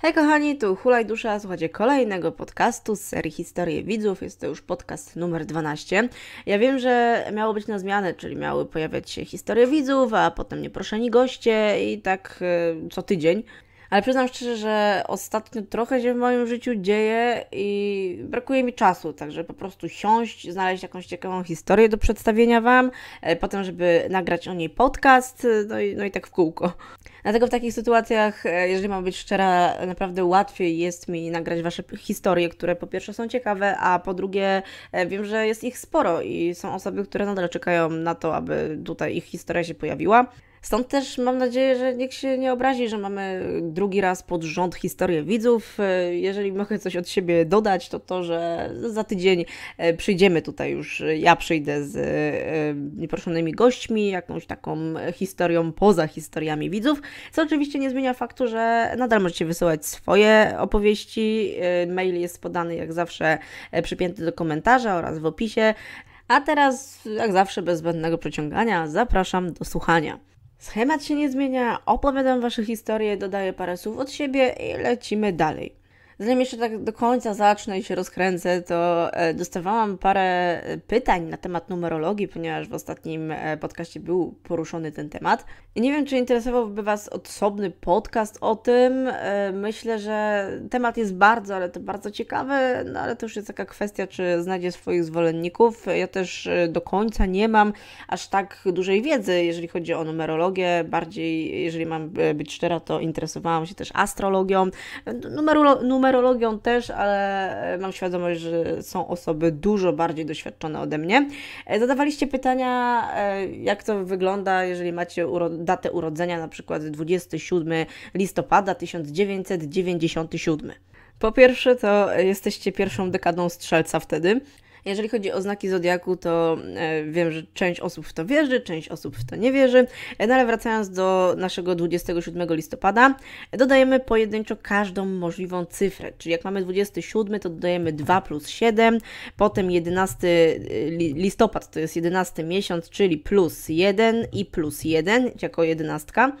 Hej kochani, tu Hulaj Dusza, słuchacie kolejnego podcastu z serii Historie Widzów. Jest to już podcast numer 12. Ja wiem, że miało być na zmianę, czyli miały pojawiać się historie widzów, a potem nieproszeni goście i tak y, co tydzień. Ale przyznam szczerze, że ostatnio trochę się w moim życiu dzieje i brakuje mi czasu, także po prostu siąść, znaleźć jakąś ciekawą historię do przedstawienia Wam, e, potem, żeby nagrać o niej podcast, no i, no i tak w kółko. Dlatego w takich sytuacjach, e, jeżeli mam być szczera, naprawdę łatwiej jest mi nagrać Wasze historie, które po pierwsze są ciekawe, a po drugie e, wiem, że jest ich sporo i są osoby, które nadal czekają na to, aby tutaj ich historia się pojawiła. Stąd też mam nadzieję, że nikt się nie obrazi, że mamy drugi raz pod rząd historię widzów. E, jeżeli mogę coś od siebie dodać, to to, że za tydzień e, przyjdziemy tutaj już, ja przyjdę z e, nieproszonymi gośćmi, jakąś taką historią poza historiami widzów, co oczywiście nie zmienia faktu, że nadal możecie wysyłać swoje opowieści. Mail jest podany jak zawsze przypięty do komentarza oraz w opisie. A teraz, jak zawsze, bez zbędnego przeciągania, zapraszam do słuchania. Schemat się nie zmienia, opowiadam Wasze historie, dodaję parę słów od siebie i lecimy dalej. Zanim jeszcze tak do końca zacznę i się rozkręcę, to e, dostawałam parę e, pytań na temat numerologii, ponieważ w ostatnim e, podcaście był poruszony ten temat. I nie wiem, czy interesowałby Was osobny podcast o tym. Myślę, że temat jest bardzo, ale to bardzo ciekawy, no ale to już jest taka kwestia, czy znajdzie swoich zwolenników. Ja też do końca nie mam aż tak dużej wiedzy, jeżeli chodzi o numerologię. Bardziej, jeżeli mam być szczera, to interesowałam się też astrologią. Numerolo numer numerologią też, ale e, mam świadomość, że są osoby dużo bardziej doświadczone ode mnie. E, zadawaliście pytania, e, jak to wygląda, jeżeli macie uro datę urodzenia, na przykład 27 listopada 1997. Po pierwsze, to jesteście pierwszą dekadą strzelca wtedy. Jeżeli chodzi o znaki zodiaku, to e, wiem, że część osób w to wierzy, część osób w to nie wierzy. E, no ale wracając do naszego 27 listopada, dodajemy pojedynczo każdą możliwą cyfrę. Czyli jak mamy 27, to dodajemy 2 plus 7, potem 11 e, listopad to jest 11 miesiąc, czyli plus 1 i plus 1 jako jedenastka.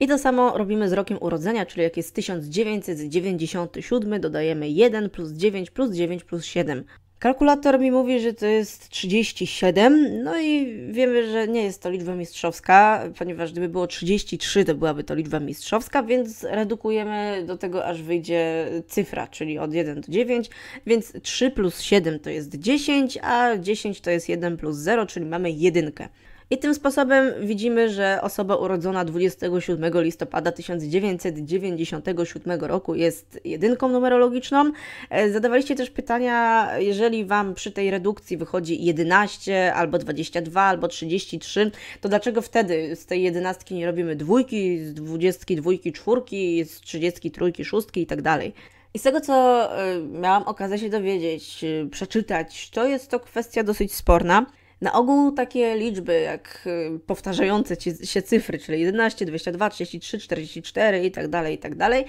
I to samo robimy z rokiem urodzenia, czyli jak jest 1997, dodajemy 1 plus 9 plus 9 plus 7. Kalkulator mi mówi, że to jest 37, no i wiemy, że nie jest to liczba mistrzowska, ponieważ gdyby było 33, to byłaby to liczba mistrzowska, więc redukujemy do tego, aż wyjdzie cyfra, czyli od 1 do 9, więc 3 plus 7 to jest 10, a 10 to jest 1 plus 0, czyli mamy jedynkę. I tym sposobem widzimy, że osoba urodzona 27 listopada 1997 roku jest jedynką numerologiczną. E, zadawaliście też pytania, jeżeli Wam przy tej redukcji wychodzi 11 albo 22 albo 33, to dlaczego wtedy z tej jedenastki nie robimy dwójki, z dwudziestki dwójki czwórki, z trzydziestki trójki szóstki i tak dalej. I z tego, co e, miałam okazję się dowiedzieć, e, przeczytać, to jest to kwestia dosyć sporna. Na ogół takie liczby, jak y, powtarzające się cyfry, czyli 11, 22, 33, 44 i tak dalej, i tak dalej,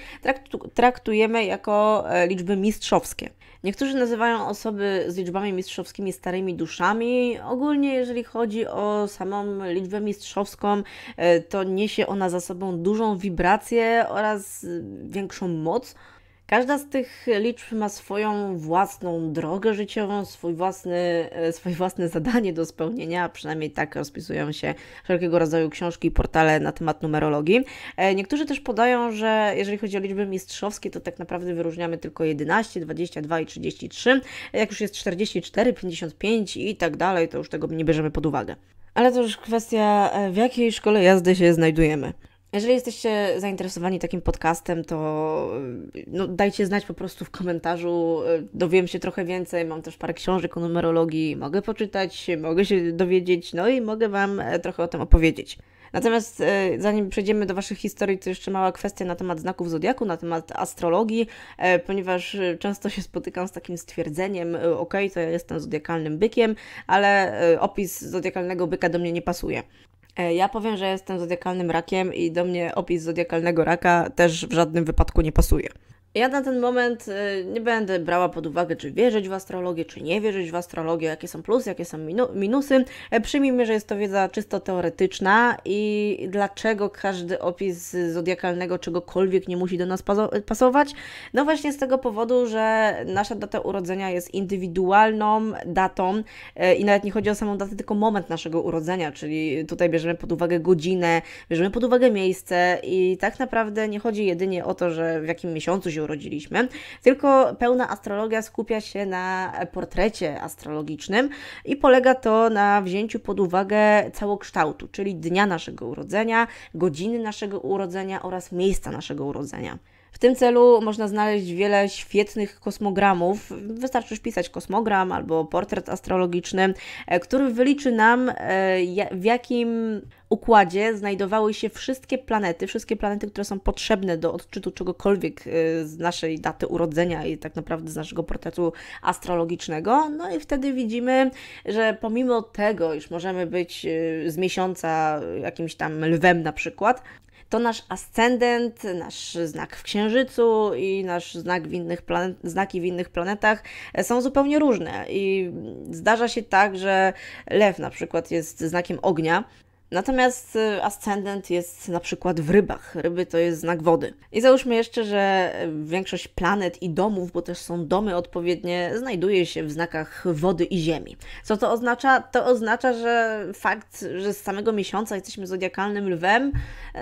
traktujemy jako e, liczby mistrzowskie. Niektórzy nazywają osoby z liczbami mistrzowskimi starymi duszami. Ogólnie, jeżeli chodzi o samą liczbę mistrzowską, e, to niesie ona za sobą dużą wibrację oraz y, większą moc. Każda z tych liczb ma swoją własną drogę życiową, swój własny, e, swoje własne zadanie do spełnienia, przynajmniej tak rozpisują się wszelkiego rodzaju książki i portale na temat numerologii. E, niektórzy też podają, że jeżeli chodzi o liczby mistrzowskie, to tak naprawdę wyróżniamy tylko 11, 22 i 33. Jak już jest 44, 55 i tak dalej, to już tego nie bierzemy pod uwagę. Ale to już kwestia, e, w jakiej szkole jazdy się znajdujemy. Jeżeli jesteście zainteresowani takim podcastem, to no, dajcie znać po prostu w komentarzu. Dowiem się trochę więcej. Mam też parę książek o numerologii. Mogę poczytać, mogę się dowiedzieć, no i mogę Wam e, trochę o tym opowiedzieć. Natomiast e, zanim przejdziemy do Waszych historii, to jeszcze mała kwestia na temat znaków zodiaku, na temat astrologii, e, ponieważ często się spotykam z takim stwierdzeniem, ok, to ja jestem zodiakalnym bykiem, ale opis zodiakalnego byka do mnie nie pasuje. E, ja powiem, że jestem zodiakalnym rakiem i do mnie opis zodiakalnego raka też w żadnym wypadku nie pasuje. Ja na ten moment y, nie będę brała pod uwagę, czy wierzyć w astrologię, czy nie wierzyć w astrologię, jakie są plusy, jakie są minusy. E, przyjmijmy, że jest to wiedza czysto teoretyczna i dlaczego każdy opis zodiakalnego czegokolwiek nie musi do nas pasować. No właśnie z tego powodu, że nasza data urodzenia jest indywidualną datą e, i nawet nie chodzi o samą datę, tylko moment naszego urodzenia, czyli tutaj bierzemy pod uwagę godzinę, bierzemy pod uwagę miejsce i tak naprawdę nie chodzi jedynie o to, że w jakim miesiącu się urodziliśmy, tylko pełna astrologia skupia się na portrecie astrologicznym i polega to na wzięciu pod uwagę całokształtu, czyli dnia naszego urodzenia, godziny naszego urodzenia oraz miejsca naszego urodzenia. W tym celu można znaleźć wiele świetnych kosmogramów. Wystarczy wpisać kosmogram albo portret astrologiczny, e, który wyliczy nam, e, w jakim układzie znajdowały się wszystkie planety, wszystkie planety, które są potrzebne do odczytu czegokolwiek e, z naszej daty urodzenia i tak naprawdę z naszego portretu astrologicznego. No i wtedy widzimy, że pomimo tego, iż możemy być z miesiąca jakimś tam lwem na przykład, to nasz ascendent, nasz znak w Księżycu i nasz znak w innych planet, znaki w innych planetach e, są zupełnie różne. I zdarza się tak, że lew na przykład jest znakiem ognia, Natomiast y, ascendent jest na przykład w rybach. Ryby to jest znak wody. I załóżmy jeszcze, że większość planet i domów, bo też są domy odpowiednie, znajduje się w znakach wody i ziemi. Co to oznacza? To oznacza, że fakt, że z samego miesiąca jesteśmy zodiakalnym lwem,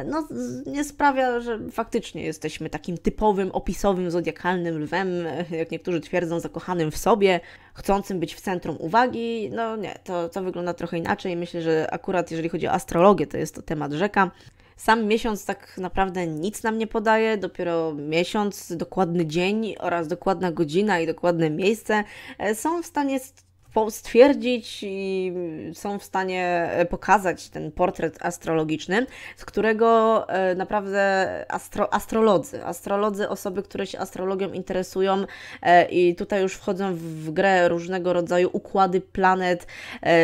no nie sprawia, że faktycznie jesteśmy takim typowym, opisowym, zodiakalnym lwem, jak niektórzy twierdzą, zakochanym w sobie, chcącym być w centrum uwagi. No nie, to, to wygląda trochę inaczej. Myślę, że akurat jeżeli chodzi o astrologię, to jest to temat rzeka. Sam miesiąc tak naprawdę nic nam nie podaje, dopiero miesiąc, dokładny dzień oraz dokładna godzina i dokładne miejsce e, są w stanie stwierdzić i są w stanie e, pokazać ten portret astrologiczny, z którego e, naprawdę astro, astrolodzy, astrolodzy, osoby, które się astrologią interesują e, i tutaj już wchodzą w grę różnego rodzaju układy planet,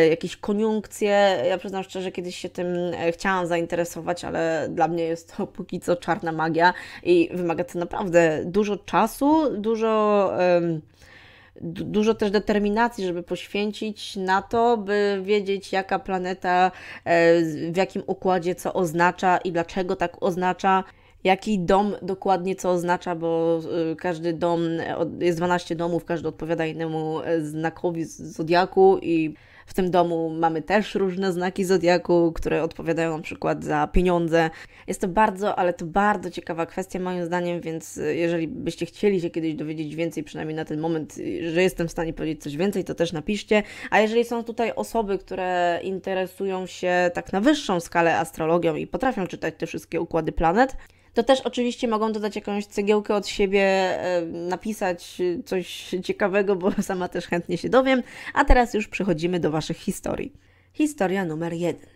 jakieś koniunkcje. Ja przyznam szczerze, kiedyś się tym chciałam zainteresować, ale dla mnie jest to póki co czarna magia i wymaga to naprawdę dużo czasu, dużo dużo też determinacji, żeby poświęcić na to, by wiedzieć, jaka planeta e, w jakim układzie co oznacza i dlaczego tak oznacza. Jaki dom dokładnie co oznacza, bo e, każdy dom, jest 12 domów, każdy odpowiada innemu e, znakowi zodiaku i w tym domu mamy też różne znaki zodiaku, które odpowiadają na przykład za pieniądze. Jest to bardzo, ale to bardzo ciekawa kwestia moim zdaniem, więc y, jeżeli byście chcieli się kiedyś dowiedzieć więcej, przynajmniej na ten moment, y, że jestem w stanie powiedzieć coś więcej, to też napiszcie. A jeżeli są tutaj osoby, które interesują się tak na wyższą skalę astrologią i potrafią czytać te wszystkie układy planet, to też oczywiście mogą dodać jakąś cegiełkę od siebie, napisać coś ciekawego, bo sama też chętnie się dowiem. A teraz już przechodzimy do Waszych historii. Historia numer jeden.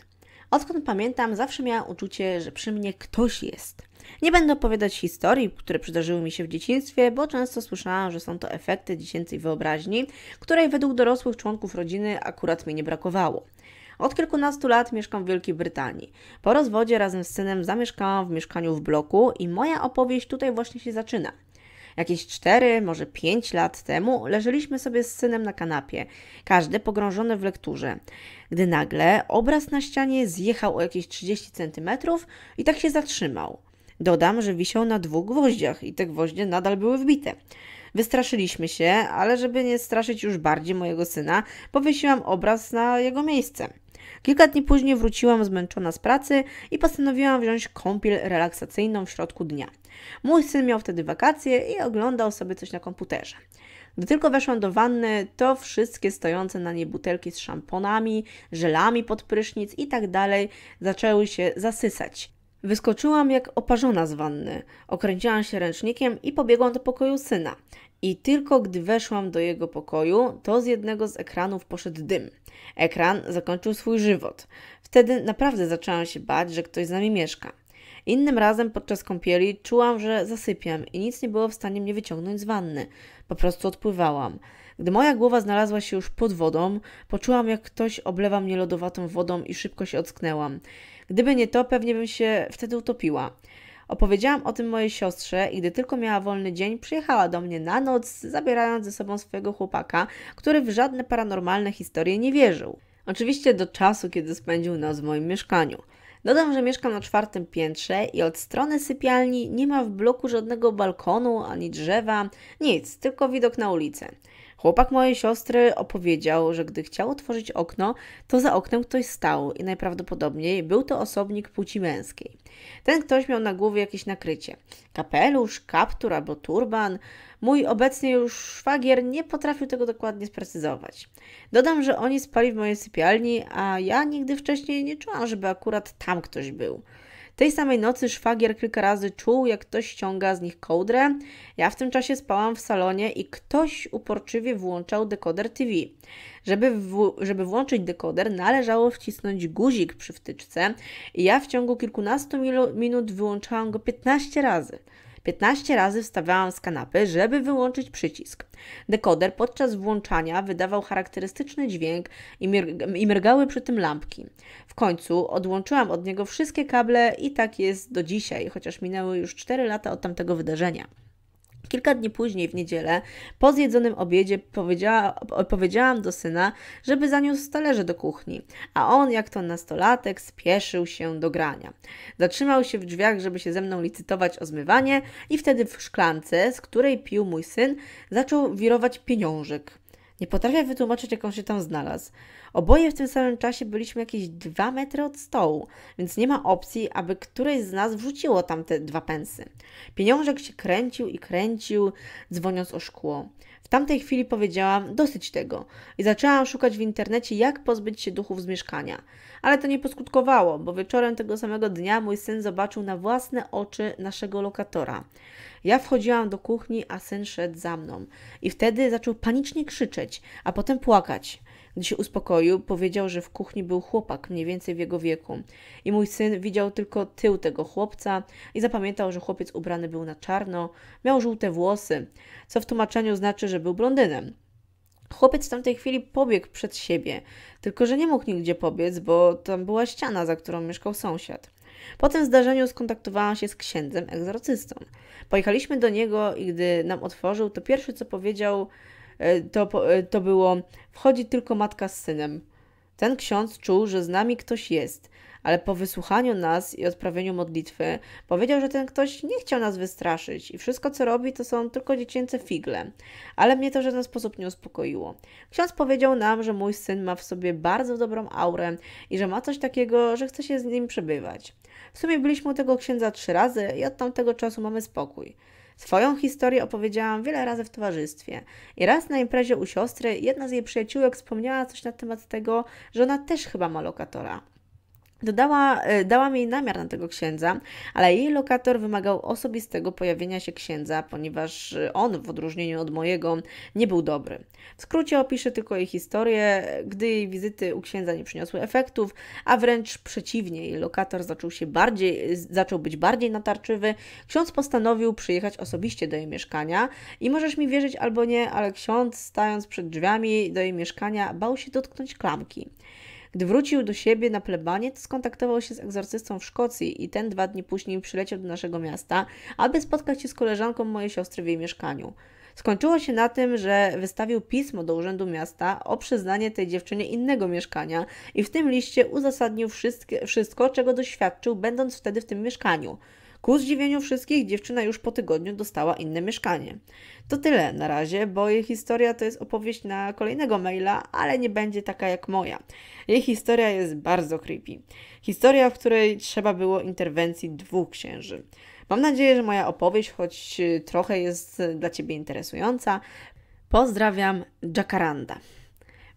Odkąd pamiętam, zawsze miałam uczucie, że przy mnie ktoś jest. Nie będę opowiadać historii, które przydarzyły mi się w dzieciństwie, bo często słyszałam, że są to efekty dziecięcej wyobraźni, której według dorosłych członków rodziny akurat mi nie brakowało. Od kilkunastu lat mieszkam w Wielkiej Brytanii. Po rozwodzie razem z synem zamieszkałam w mieszkaniu w bloku i moja opowieść tutaj właśnie się zaczyna. Jakieś 4, może 5 lat temu leżeliśmy sobie z synem na kanapie, każdy pogrążony w lekturze, gdy nagle obraz na ścianie zjechał o jakieś 30 cm i tak się zatrzymał. Dodam, że wisiał na dwóch gwoździach i te gwoździe nadal były wbite. Wystraszyliśmy się, ale żeby nie straszyć już bardziej mojego syna, powiesiłam obraz na jego miejsce. Kilka dni później wróciłam zmęczona z pracy i postanowiłam wziąć kąpiel relaksacyjną w środku dnia. Mój syn miał wtedy wakacje i oglądał sobie coś na komputerze. Gdy tylko weszłam do wanny, to wszystkie stojące na niej butelki z szamponami, żelami pod prysznic i tak dalej zaczęły się zasysać. Wyskoczyłam jak oparzona z wanny, okręciłam się ręcznikiem i pobiegłam do pokoju syna. I tylko gdy weszłam do jego pokoju, to z jednego z ekranów poszedł dym. Ekran zakończył swój żywot. Wtedy naprawdę zaczęłam się bać, że ktoś z nami mieszka. Innym razem podczas kąpieli czułam, że zasypiam i nic nie było w stanie mnie wyciągnąć z wanny. Po prostu odpływałam. Gdy moja głowa znalazła się już pod wodą, poczułam, jak ktoś oblewa mnie lodowatą wodą i szybko się ocknęłam. Gdyby nie to, pewnie bym się wtedy utopiła. Opowiedziałam o tym mojej siostrze i gdy tylko miała wolny dzień, przyjechała do mnie na noc, zabierając ze sobą swojego chłopaka, który w żadne paranormalne historie nie wierzył. Oczywiście do czasu, kiedy spędził noc w moim mieszkaniu. Dodam, że mieszkam na czwartym piętrze i od strony sypialni nie ma w bloku żadnego balkonu ani drzewa, nic, tylko widok na ulicę. Chłopak mojej siostry opowiedział, że gdy chciał otworzyć okno, to za oknem ktoś stał i najprawdopodobniej był to osobnik płci męskiej. Ten ktoś miał na głowie jakieś nakrycie. Kapelusz, kaptur albo turban. Mój obecnie już szwagier nie potrafił tego dokładnie sprecyzować. Dodam, że oni spali w mojej sypialni, a ja nigdy wcześniej nie czułam, żeby akurat tam ktoś był. Tej samej nocy szwagier kilka razy czuł, jak ktoś ściąga z nich kołdrę. Ja w tym czasie spałam w salonie i ktoś uporczywie włączał dekoder TV. Żeby, w, żeby włączyć dekoder, należało wcisnąć guzik przy wtyczce i ja w ciągu kilkunastu minut wyłączałam go 15 razy. 15 razy wstawiałam z kanapy, żeby wyłączyć przycisk. Dekoder podczas włączania wydawał charakterystyczny dźwięk i, i mrgały przy tym lampki. W końcu odłączyłam od niego wszystkie kable i tak jest do dzisiaj, chociaż minęły już 4 lata od tamtego wydarzenia. Kilka dni później, w niedzielę, po zjedzonym obiedzie, powiedziała, powiedziałam do syna, żeby zaniósł talerze do kuchni, a on, jak to nastolatek, spieszył się do grania. Zatrzymał się w drzwiach, żeby się ze mną licytować o zmywanie, i wtedy w szklance, z której pił mój syn, zaczął wirować pieniążek. Nie potrafię wytłumaczyć, jak on się tam znalazł. Oboje w tym samym czasie byliśmy jakieś dwa metry od stołu, więc nie ma opcji, aby któreś z nas wrzuciło tam te dwa pensy. Pieniążek się kręcił i kręcił, dzwoniąc o szkło. W tamtej chwili powiedziałam dosyć tego i zaczęłam szukać w internecie, jak pozbyć się duchów z mieszkania. Ale to nie poskutkowało, bo wieczorem tego samego dnia mój syn zobaczył na własne oczy naszego lokatora. Ja wchodziłam do kuchni, a syn szedł za mną. I wtedy zaczął panicznie krzyczeć, a potem płakać. Gdy się uspokoił, powiedział, że w kuchni był chłopak mniej więcej w jego wieku. I mój syn widział tylko tył tego chłopca i zapamiętał, że chłopiec ubrany był na czarno, miał żółte włosy, co w tłumaczeniu znaczy, że był blondynem. Chłopiec w tamtej chwili pobiegł przed siebie, tylko że nie mógł nigdzie pobiec, bo tam była ściana, za którą mieszkał sąsiad. Po tym zdarzeniu skontaktowałam się z księdzem egzorcystą. Pojechaliśmy do niego i gdy nam otworzył, to pierwsze co powiedział, e, to, e, to było: Wchodzi tylko matka z synem. Ten ksiądz czuł, że z nami ktoś jest, ale po wysłuchaniu nas i odprawieniu modlitwy powiedział, że ten ktoś nie chciał nas wystraszyć i wszystko co robi to są tylko dziecięce figle. Ale mnie to w żaden sposób nie uspokoiło. Ksiądz powiedział nam, że mój syn ma w sobie bardzo dobrą aurę i że ma coś takiego, że chce się z nim przebywać. W sumie byliśmy u tego księdza trzy razy i od tamtego czasu mamy spokój. Swoją historię opowiedziałam wiele razy w towarzystwie. I raz na imprezie u siostry jedna z jej przyjaciółek wspomniała coś na temat tego, że ona też chyba ma lokatora. Dodała, e, dała mi namiar na tego księdza, ale jej lokator wymagał osobistego pojawienia się księdza, ponieważ on, w odróżnieniu od mojego, nie był dobry. W skrócie opiszę tylko jej historię, gdy jej wizyty u księdza nie przyniosły efektów, a wręcz przeciwnie, jej lokator zaczął się bardziej, zaczął być bardziej natarczywy. Ksiądz postanowił przyjechać osobiście do jej mieszkania i możesz mi wierzyć albo nie, ale ksiądz, stając przed drzwiami do jej mieszkania, bał się dotknąć klamki. Gdy wrócił do siebie na plebanie, to skontaktował się z egzorcystą w Szkocji i ten dwa dni później przyleciał do naszego miasta, aby spotkać się z koleżanką mojej siostry w jej mieszkaniu. Skończyło się na tym, że wystawił pismo do Urzędu Miasta o przyznanie tej dziewczynie innego mieszkania i w tym liście uzasadnił wszystko, czego doświadczył, będąc wtedy w tym mieszkaniu. Ku zdziwieniu wszystkich, dziewczyna już po tygodniu dostała inne mieszkanie. To tyle na razie, bo jej historia to jest opowieść na kolejnego maila, ale nie będzie taka jak moja. Jej historia jest bardzo creepy. Historia, w której trzeba było interwencji dwóch księży. Mam nadzieję, że moja opowieść, choć trochę jest dla Ciebie interesująca. Pozdrawiam, Jacaranda.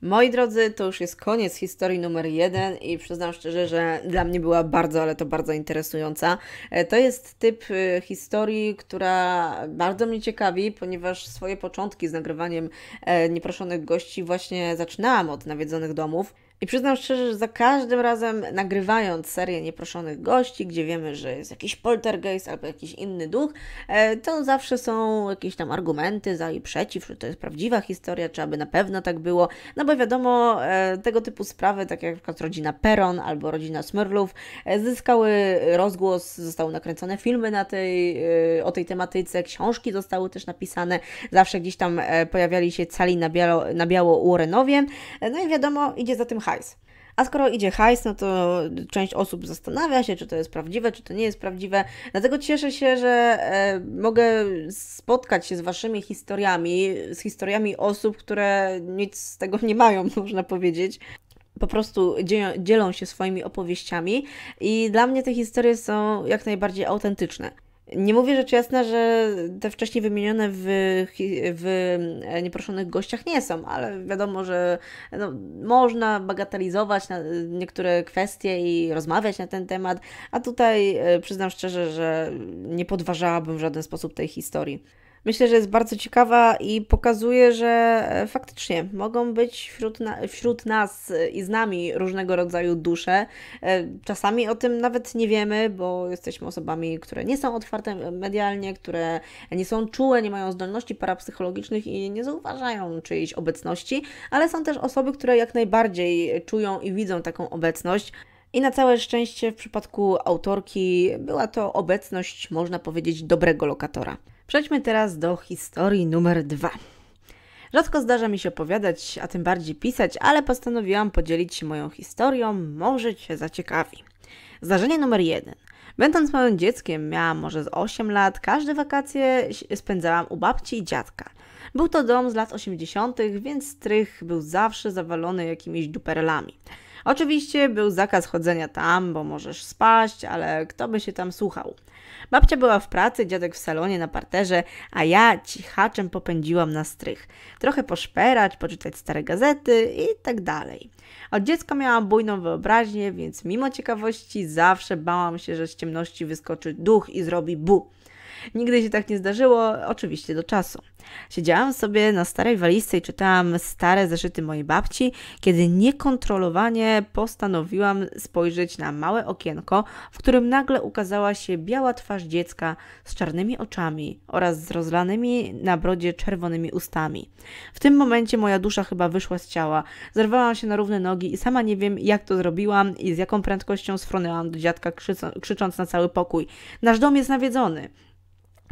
Moi drodzy, to już jest koniec historii numer jeden i przyznam szczerze, że dla mnie była bardzo, ale to bardzo interesująca. E, to jest typ e, historii, która bardzo mnie ciekawi, ponieważ swoje początki z nagrywaniem e, nieproszonych gości właśnie zaczynałam od nawiedzonych domów. I przyznam szczerze, że za każdym razem nagrywając serię nieproszonych gości, gdzie wiemy, że jest jakiś poltergeist albo jakiś inny duch, e, to zawsze są jakieś tam argumenty za i przeciw, że to jest prawdziwa historia, czy aby na pewno tak było. No bo wiadomo, e, tego typu sprawy, tak jak przykład rodzina Peron albo rodzina Smurlów, e, zyskały rozgłos, zostały nakręcone filmy na tej, o tej tematyce, książki zostały też napisane, zawsze gdzieś tam pojawiali się cali na biało, na biało Warrenowie. No i wiadomo, idzie za tym hajs. A skoro idzie hajs, no to część osób zastanawia się, czy to jest prawdziwe, czy to nie jest prawdziwe. Dlatego cieszę się, że e, mogę spotkać się z Waszymi historiami, z historiami osób, które nic z tego nie mają, można powiedzieć po prostu dzielą się swoimi opowieściami i dla mnie te historie są jak najbardziej autentyczne. Nie mówię rzecz jasna, że te wcześniej wymienione w, w nieproszonych gościach nie są, ale wiadomo, że no, można bagatelizować niektóre kwestie i rozmawiać na ten temat, a tutaj e, przyznam szczerze, że nie podważałabym w żaden sposób tej historii myślę, że jest bardzo ciekawa i pokazuje, że e, faktycznie mogą być wśród, na, wśród nas i z nami różnego rodzaju dusze. E, czasami o tym nawet nie wiemy, bo jesteśmy osobami, które nie są otwarte medialnie, które nie są czułe, nie mają zdolności parapsychologicznych i nie zauważają czyjejś obecności, ale są też osoby, które jak najbardziej czują i widzą taką obecność. I na całe szczęście w przypadku autorki była to obecność, można powiedzieć, dobrego lokatora. Przejdźmy teraz do historii numer dwa. Rzadko zdarza mi się opowiadać, a tym bardziej pisać, ale postanowiłam podzielić się moją historią, może Cię zaciekawi. Zdarzenie numer jeden. Będąc małym dzieckiem, miałam może z 8 lat, każde wakacje spędzałam u babci i dziadka. Był to dom z lat 80., więc strych był zawsze zawalony jakimiś duperelami. Oczywiście był zakaz chodzenia tam, bo możesz spaść, ale kto by się tam słuchał. Babcia była w pracy, dziadek w salonie na parterze, a ja cichaczem popędziłam na strych. Trochę poszperać, poczytać stare gazety i tak dalej. Od dziecka miałam bujną wyobraźnię, więc mimo ciekawości zawsze bałam się, że z ciemności wyskoczy duch i zrobi bu. Nigdy się tak nie zdarzyło, oczywiście do czasu. Siedziałam sobie na starej walizce i czytałam stare zeszyty mojej babci, kiedy niekontrolowanie postanowiłam spojrzeć na małe okienko, w którym nagle ukazała się biała twarz dziecka z czarnymi oczami oraz z rozlanymi na brodzie czerwonymi ustami. W tym momencie moja dusza chyba wyszła z ciała. Zerwałam się na równe nogi i sama nie wiem, jak to zrobiłam i z jaką prędkością sfronęłam do dziadka, krzycząc na cały pokój. Nasz dom jest nawiedzony.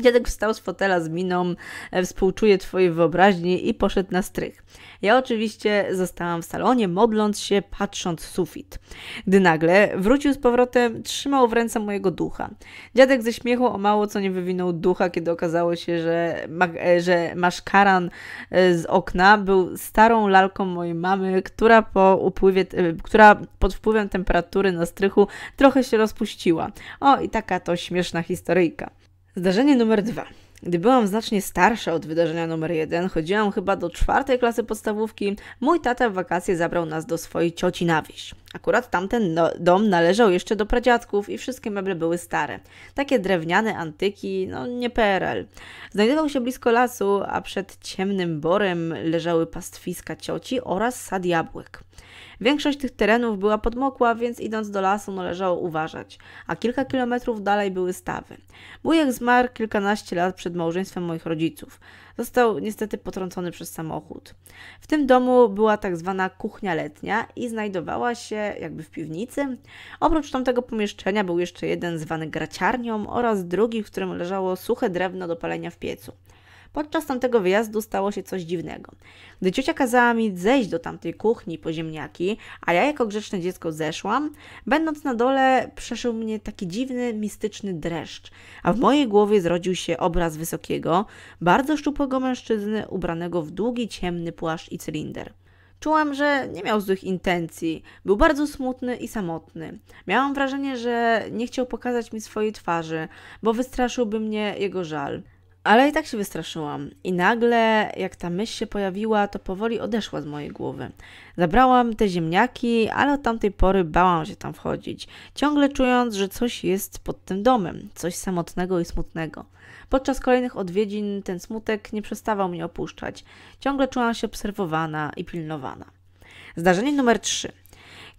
Dziadek wstał z fotela z miną, e, współczuje Twojej wyobraźni i poszedł na strych. Ja oczywiście zostałam w salonie, modląc się, patrząc w sufit. Gdy nagle wrócił z powrotem, trzymał w ręce mojego ducha. Dziadek ze śmiechu o mało co nie wywinął ducha, kiedy okazało się, że, ma, e, że maszkaran e, z okna był starą lalką mojej mamy, która po upływie, która pod wpływem temperatury na strychu trochę się rozpuściła. O, i taka to śmieszna historyjka. Zdarzenie numer dwa. Gdy byłam znacznie starsza od wydarzenia numer jeden, chodziłam chyba do czwartej klasy podstawówki, mój tata w wakacje zabrał nas do swojej cioci na wieś. Akurat tamten no, dom należał jeszcze do pradziadków i wszystkie meble były stare. Takie drewniane antyki, no nie PRL. Znajdował się blisko lasu, a przed ciemnym borem leżały pastwiska cioci oraz sad jabłek. Większość tych terenów była podmokła, więc idąc do lasu należało uważać, a kilka kilometrów dalej były stawy. Wujek zmarł kilkanaście lat przed małżeństwem moich rodziców. Został niestety potrącony przez samochód. W tym domu była tak zwana kuchnia letnia i znajdowała się jakby w piwnicy. Oprócz tamtego pomieszczenia był jeszcze jeden zwany graciarnią oraz drugi, w którym leżało suche drewno do palenia w piecu. Podczas tamtego wyjazdu stało się coś dziwnego. Gdy ciocia kazała mi zejść do tamtej kuchni po ziemniaki, a ja jako grzeczne dziecko zeszłam, będąc na dole przeszył mnie taki dziwny, mistyczny dreszcz, a w mojej głowie zrodził się obraz wysokiego, bardzo szczupłego mężczyzny ubranego w długi, ciemny płaszcz i cylinder. Czułam, że nie miał złych intencji. Był bardzo smutny i samotny. Miałam wrażenie, że nie chciał pokazać mi swojej twarzy, bo wystraszyłby mnie jego żal. Ale i tak się wystraszyłam. I nagle, jak ta myśl się pojawiła, to powoli odeszła z mojej głowy. Zabrałam te ziemniaki, ale od tamtej pory bałam się tam wchodzić, ciągle czując, że coś jest pod tym domem, coś samotnego i smutnego. Podczas kolejnych odwiedzin ten smutek nie przestawał mnie opuszczać. Ciągle czułam się obserwowana i pilnowana. Zdarzenie numer 3.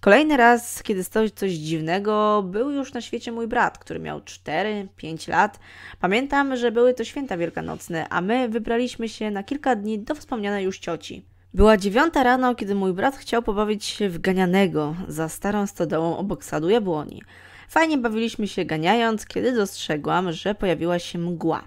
Kolejny raz, kiedy stało się coś dziwnego, był już na świecie mój brat, który miał 4-5 lat. Pamiętam, że były to święta wielkanocne, a my wybraliśmy się na kilka dni do wspomnianej już cioci. Była dziewiąta rano, kiedy mój brat chciał pobawić się w ganianego za starą stodołą obok sadu jabłoni. Fajnie bawiliśmy się ganiając, kiedy dostrzegłam, że pojawiła się mgła.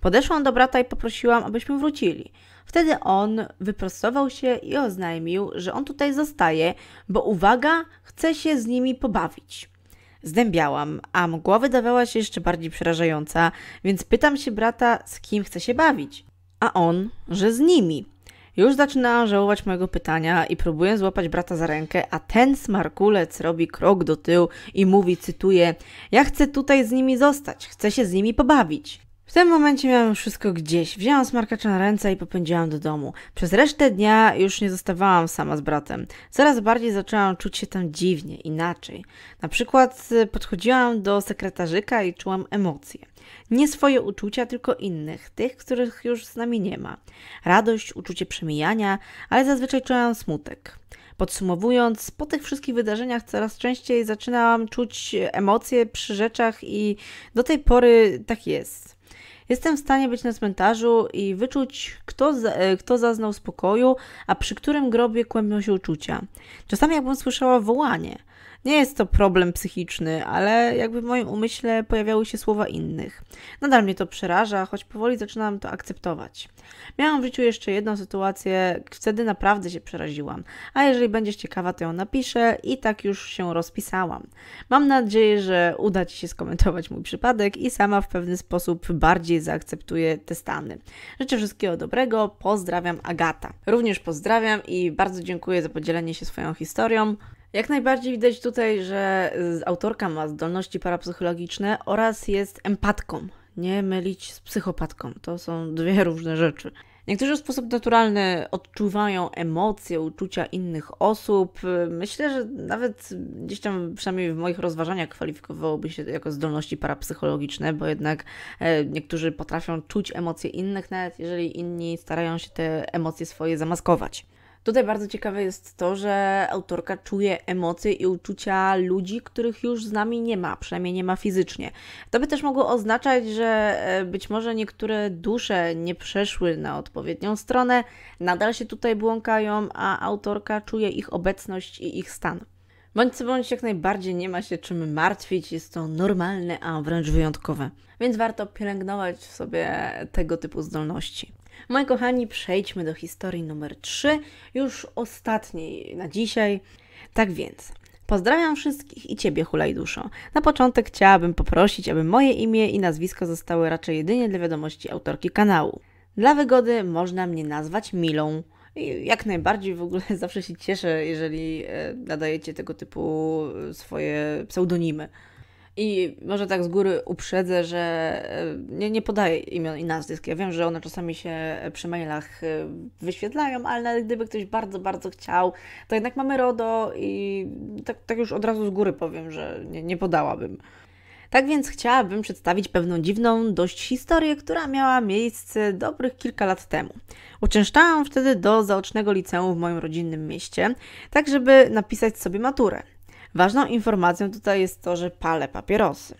Podeszłam do brata i poprosiłam, abyśmy wrócili. Wtedy on wyprostował się i oznajmił, że on tutaj zostaje, bo uwaga, chce się z nimi pobawić. Zdębiałam, a mgła wydawała się jeszcze bardziej przerażająca, więc pytam się brata, z kim chce się bawić. A on, że z nimi. Już zaczynałam żałować mojego pytania i próbuję złapać brata za rękę, a ten smarkulec robi krok do tyłu i mówi, cytuję, ja chcę tutaj z nimi zostać, chcę się z nimi pobawić. W tym momencie miałam wszystko gdzieś. Wzięłam smarkacza na ręce i popędziłam do domu. Przez resztę dnia już nie zostawałam sama z bratem. Coraz bardziej zaczęłam czuć się tam dziwnie, inaczej. Na przykład y, podchodziłam do sekretarzyka i czułam emocje. Nie swoje uczucia, tylko innych, tych, których już z nami nie ma. Radość, uczucie przemijania, ale zazwyczaj czułam smutek. Podsumowując, po tych wszystkich wydarzeniach coraz częściej zaczynałam czuć emocje przy rzeczach i do tej pory tak jest. Jestem w stanie być na cmentarzu i wyczuć, kto, e, kto zaznał spokoju, a przy którym grobie kłębią się uczucia. Czasami jakbym słyszała wołanie – nie jest to problem psychiczny, ale jakby w moim umyśle pojawiały się słowa innych. Nadal mnie to przeraża, choć powoli zaczynam to akceptować. Miałam w życiu jeszcze jedną sytuację, wtedy naprawdę się przeraziłam, a jeżeli będziesz ciekawa, to ją napiszę i tak już się rozpisałam. Mam nadzieję, że uda Ci się skomentować mój przypadek i sama w pewny sposób bardziej zaakceptuję te stany. Życzę wszystkiego dobrego, pozdrawiam Agata. Również pozdrawiam i bardzo dziękuję za podzielenie się swoją historią. Jak najbardziej widać tutaj, że autorka ma zdolności parapsychologiczne oraz jest empatką. Nie mylić z psychopatką. To są dwie różne rzeczy. Niektórzy w sposób naturalny odczuwają emocje, uczucia innych osób. Myślę, że nawet gdzieś tam, przynajmniej w moich rozważaniach, kwalifikowałoby się jako zdolności parapsychologiczne, bo jednak e, niektórzy potrafią czuć emocje innych, nawet jeżeli inni starają się te emocje swoje zamaskować. Tutaj bardzo ciekawe jest to, że autorka czuje emocje i uczucia ludzi, których już z nami nie ma, przynajmniej nie ma fizycznie. To by też mogło oznaczać, że e, być może niektóre dusze nie przeszły na odpowiednią stronę, nadal się tutaj błąkają, a autorka czuje ich obecność i ich stan. Bądź co bądź jak najbardziej nie ma się czym martwić, jest to normalne, a wręcz wyjątkowe. Więc warto pielęgnować w sobie tego typu zdolności. Moi kochani, przejdźmy do historii numer 3, już ostatniej na dzisiaj. Tak więc, pozdrawiam wszystkich i Ciebie, hulaj duszo. Na początek chciałabym poprosić, aby moje imię i nazwisko zostały raczej jedynie dla wiadomości autorki kanału. Dla wygody można mnie nazwać Milą. I jak najbardziej w ogóle zawsze się cieszę, jeżeli e, nadajecie tego typu e, swoje pseudonimy. I może tak z góry uprzedzę, że e, nie, nie podaję imion i nazwisk. Ja wiem, że one czasami się przy mailach e, wyświetlają, ale gdyby ktoś bardzo, bardzo chciał, to jednak mamy RODO i tak, tak już od razu z góry powiem, że nie, nie podałabym. Tak więc chciałabym przedstawić pewną dziwną dość historię, która miała miejsce dobrych kilka lat temu. Uczęszczałam wtedy do zaocznego liceum w moim rodzinnym mieście, tak żeby napisać sobie maturę. Ważną informacją tutaj jest to, że palę papierosy.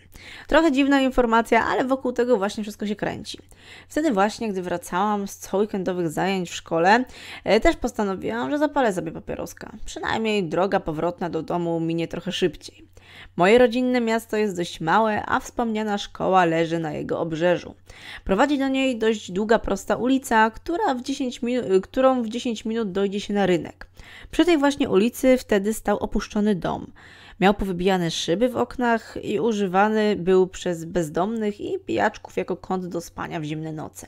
Trochę dziwna informacja, ale wokół tego właśnie wszystko się kręci. Wtedy właśnie, gdy wracałam z co weekendowych zajęć w szkole, e, też postanowiłam, że zapalę sobie papieroska. Przynajmniej droga powrotna do domu minie trochę szybciej. Moje rodzinne miasto jest dość małe, a wspomniana szkoła leży na jego obrzeżu. Prowadzi do niej dość długa, prosta ulica, która w 10 którą w 10 minut dojdzie się na rynek. Przy tej właśnie ulicy wtedy stał opuszczony dom. Miał powybijane szyby w oknach i używany był przez bezdomnych i pijaczków jako kąt do spania w zimne noce.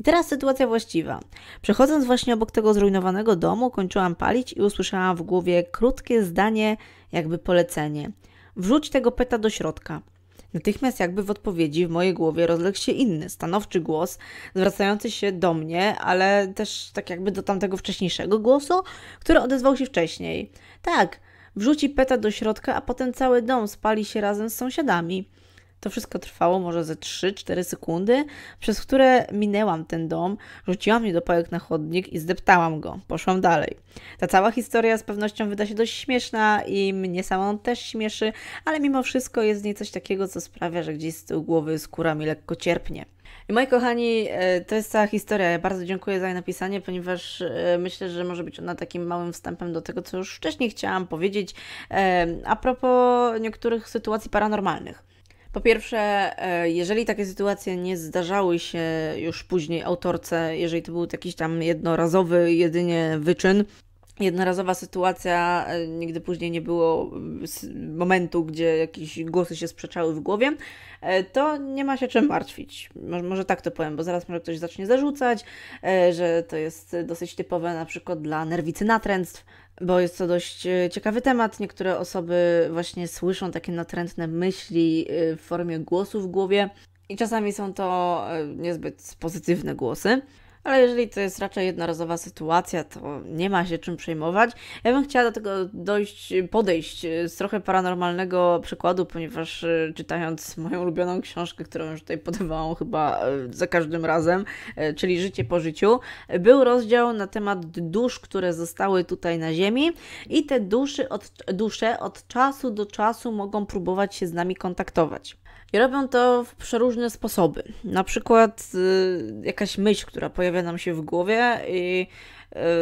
I teraz sytuacja właściwa. Przechodząc właśnie obok tego zrujnowanego domu, kończyłam palić i usłyszałam w głowie krótkie zdanie, jakby polecenie. Wrzuć tego peta do środka. Natychmiast jakby w odpowiedzi w mojej głowie rozległ się inny, stanowczy głos, zwracający się do mnie, ale też tak jakby do tamtego wcześniejszego głosu, który odezwał się wcześniej. Tak, wrzuci peta do środka, a potem cały dom spali się razem z sąsiadami. To wszystko trwało może ze 3-4 sekundy, przez które minęłam ten dom, rzuciłam niedopałek na chodnik i zdeptałam go. Poszłam dalej. Ta cała historia z pewnością wyda się dość śmieszna i mnie samą też śmieszy, ale mimo wszystko jest w niej coś takiego, co sprawia, że gdzieś z tyłu głowy skóra mi lekko cierpnie. I moi kochani, e, to jest cała historia. Ja bardzo dziękuję za jej napisanie, ponieważ e, myślę, że może być ona takim małym wstępem do tego, co już wcześniej chciałam powiedzieć e, a propos niektórych sytuacji paranormalnych. Po pierwsze, jeżeli takie sytuacje nie zdarzały się już później autorce, jeżeli to był jakiś tam jednorazowy jedynie wyczyn, jednorazowa sytuacja, nigdy później nie było momentu, gdzie jakieś głosy się sprzeczały w głowie, E, to nie ma się czym martwić. Może, może tak to powiem, bo zaraz może ktoś zacznie zarzucać, e, że to jest dosyć typowe na przykład dla nerwicy natręctw, bo jest to dość e, ciekawy temat. Niektóre osoby właśnie słyszą takie natrętne myśli w formie głosu w głowie. I czasami są to niezbyt pozytywne głosy ale jeżeli to jest raczej jednorazowa sytuacja, to nie ma się czym przejmować. Ja bym chciała do tego dojść, podejść z trochę paranormalnego przykładu, ponieważ e, czytając moją ulubioną książkę, którą już tutaj podawałam chyba e, za każdym razem, e, czyli Życie po życiu, był rozdział na temat dusz, które zostały tutaj na Ziemi i te duszy od, dusze od czasu do czasu mogą próbować się z nami kontaktować. I robią to w przeróżne sposoby. Na przykład y, jakaś myśl, która pojawia nam się w głowie i,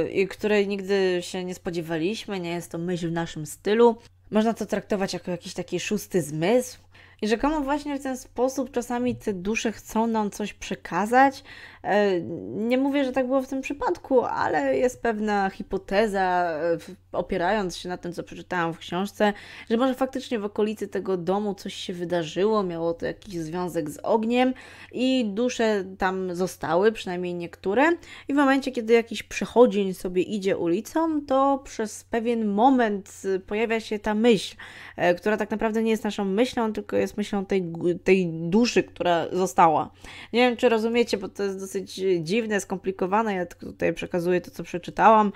y, i której nigdy się nie spodziewaliśmy, nie jest to myśl w naszym stylu. Można to traktować jako jakiś taki szósty zmysł. I rzekomo właśnie w ten sposób czasami te dusze chcą nam coś przekazać, E, nie mówię, że tak było w tym przypadku, ale jest pewna hipoteza, e, opierając się na tym, co przeczytałam w książce, że może faktycznie w okolicy tego domu coś się wydarzyło, miało to jakiś związek z ogniem i dusze tam zostały, przynajmniej niektóre. I w momencie, kiedy jakiś przechodzień sobie idzie ulicą, to przez pewien moment pojawia się ta myśl, e, która tak naprawdę nie jest naszą myślą, tylko jest myślą tej, tej duszy, która została. Nie wiem, czy rozumiecie, bo to jest dosyć dziwne, skomplikowane. Ja tutaj przekazuję to, co przeczytałam.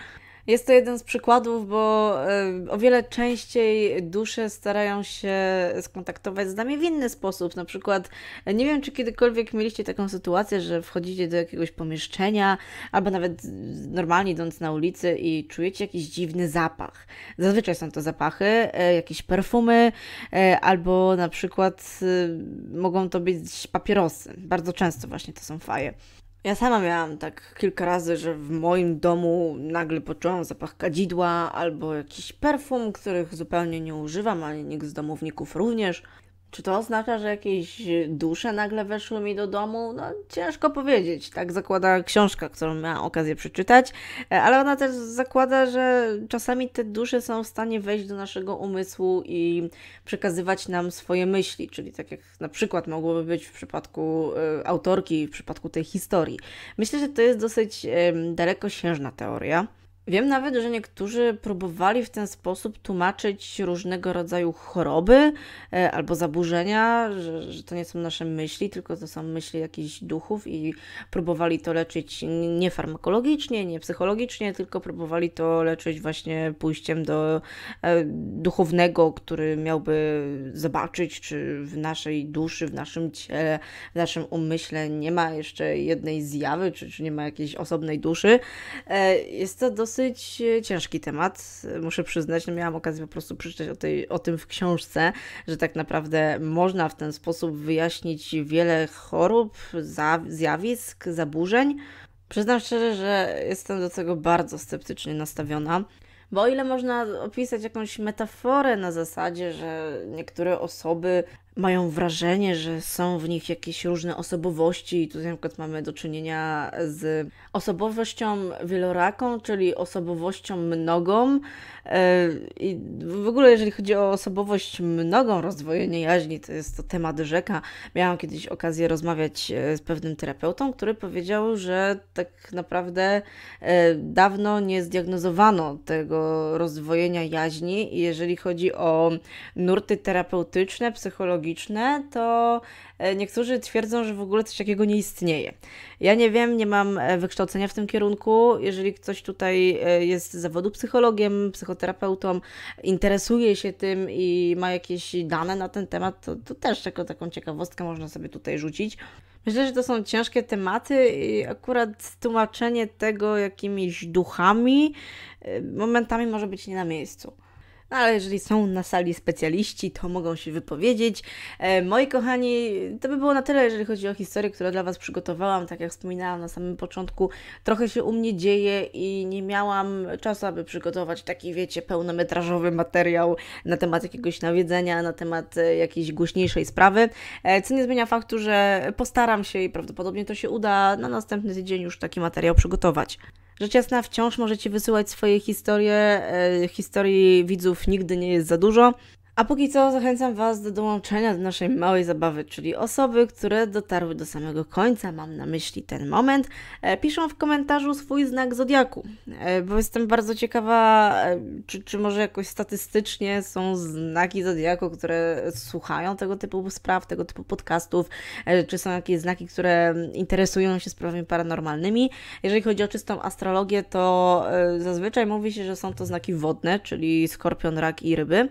Jest to jeden z przykładów, bo e, o wiele częściej dusze starają się skontaktować z nami w inny sposób. Na przykład, nie wiem, czy kiedykolwiek mieliście taką sytuację, że wchodzicie do jakiegoś pomieszczenia, albo nawet normalnie idąc na ulicy i czujecie jakiś dziwny zapach. Zazwyczaj są to zapachy, e, jakieś perfumy, e, albo na przykład mogą to być papierosy. Bardzo często właśnie to są faje. Ja sama miałam tak kilka razy, że w moim domu nagle poczułam zapach kadzidła albo jakiś perfum, których zupełnie nie używam, ani nikt z domowników również. Czy to oznacza, że jakieś dusze nagle weszły mi do domu? No ciężko powiedzieć. Tak zakłada książka, którą miałam okazję przeczytać, e, ale ona też zakłada, że czasami te dusze są w stanie wejść do naszego umysłu i przekazywać nam swoje myśli, czyli tak jak na przykład mogłoby być w przypadku y, autorki, w przypadku tej historii. Myślę, że to jest dosyć dalekosiężna teoria. Wiem nawet, że niektórzy próbowali w ten sposób tłumaczyć różnego rodzaju choroby e, albo zaburzenia, że, że, to nie są nasze myśli, tylko to są myśli jakichś duchów i próbowali to leczyć nie farmakologicznie, nie psychologicznie, tylko próbowali to leczyć właśnie pójściem do e, duchownego, który miałby zobaczyć, czy w naszej duszy, w naszym ciele, w naszym umyśle nie ma jeszcze jednej zjawy, czy, czy nie ma jakiejś osobnej duszy. E, jest to dosyć dosyć e, ciężki temat, muszę przyznać. No miałam okazję po prostu przeczytać o, tej, o tym w książce, że tak naprawdę można w ten sposób wyjaśnić wiele chorób, zjawisk, zaburzeń. Przyznam szczerze, że jestem do tego bardzo sceptycznie nastawiona. Bo o ile można opisać jakąś metaforę na zasadzie, że niektóre osoby mają wrażenie, że są w nich jakieś różne osobowości i tutaj na przykład mamy do czynienia z osobowością wieloraką, czyli osobowością mnogą e, i w ogóle jeżeli chodzi o osobowość mnogą, rozdwojenie jaźni, to jest to temat rzeka. Miałam kiedyś okazję rozmawiać e, z pewnym terapeutą, który powiedział, że tak naprawdę e, dawno nie zdiagnozowano tego rozdwojenia jaźni i jeżeli chodzi o nurty terapeutyczne, psychologiczne, astrologiczne, to e, niektórzy twierdzą, że w ogóle coś takiego nie istnieje. Ja nie wiem, nie mam e, wykształcenia w tym kierunku. Jeżeli ktoś tutaj e, jest z zawodu psychologiem, psychoterapeutą, interesuje się tym i ma jakieś dane na ten temat, to, to też taką, taką ciekawostkę można sobie tutaj rzucić. Myślę, że to są ciężkie tematy i akurat tłumaczenie tego jakimiś duchami momentami może być nie na miejscu. Ale jeżeli są na sali specjaliści, to mogą się wypowiedzieć. E, moi kochani, to by było na tyle, jeżeli chodzi o historię, którą dla Was przygotowałam. Tak jak wspominałam na samym początku, trochę się u mnie dzieje i nie miałam czasu, aby przygotować taki, wiecie, pełnometrażowy materiał na temat jakiegoś nawiedzenia, na temat e, jakiejś głośniejszej sprawy. E, co nie zmienia faktu, że postaram się i prawdopodobnie to się uda na następny tydzień już taki materiał przygotować. Rzecz jasna, wciąż możecie wysyłać swoje historie. E, historii widzów nigdy nie jest za dużo. A póki co zachęcam Was do dołączenia do naszej małej zabawy, czyli osoby, które dotarły do samego końca, mam na myśli ten moment, e, piszą w komentarzu swój znak zodiaku, e, bo jestem bardzo ciekawa, e, czy, czy może jakoś statystycznie są znaki zodiaku, które słuchają tego typu spraw, tego typu podcastów, czy są jakieś znaki, które interesują się sprawami paranormalnymi. Jeżeli chodzi o czystą astrologię, to zazwyczaj mówi się, że są to znaki wodne, czyli skorpion, rak i ryby.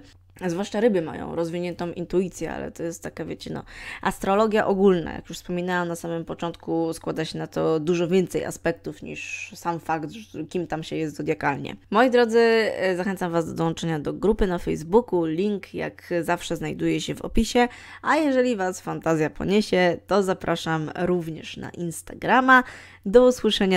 Zwłaszcza ryby mają rozwiniętą intuicję, ale to jest taka, wiecie, no, astrologia ogólna. Jak już wspominałam na samym początku, składa się na to dużo więcej aspektów niż sam fakt, kim tam się jest zodiakalnie. Moi drodzy, e, zachęcam Was do dołączenia do grupy na Facebooku. Link, jak zawsze, znajduje się w opisie. A jeżeli Was fantazja poniesie, to zapraszam również na Instagrama. Do usłyszenia